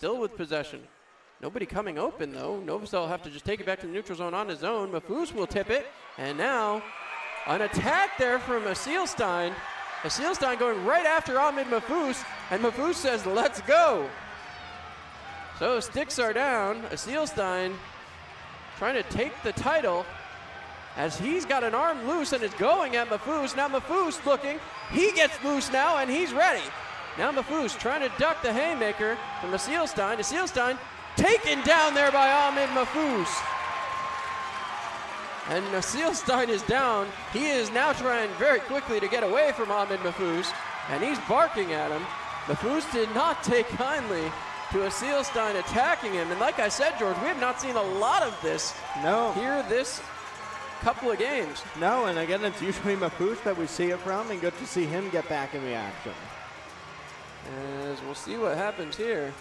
still with possession. Nobody coming open though. Novosel will have to just take it back to the neutral zone on his own. Mahfouz will tip it. And now an attack there from Asilstein. Asilstein going right after Ahmed Mahfouz. And Mahfouz says, let's go. So sticks are down. Asilstein trying to take the title as he's got an arm loose and is going at Mahfouz. Now Mahfouz looking. He gets loose now and he's ready. Now Mahfouz trying to duck the haymaker from Asilstein. Asilstein taken down there by Ahmed Mahfouz. And Asilstein is down. He is now trying very quickly to get away from Ahmed Mahfouz, and he's barking at him. Mahfouz did not take kindly to Asilstein attacking him. And like I said, George, we have not seen a lot of this No. here this couple of games. No, and again, it's usually Mahfouz that we see it from, and good to see him get back in the action. As we'll see what happens here.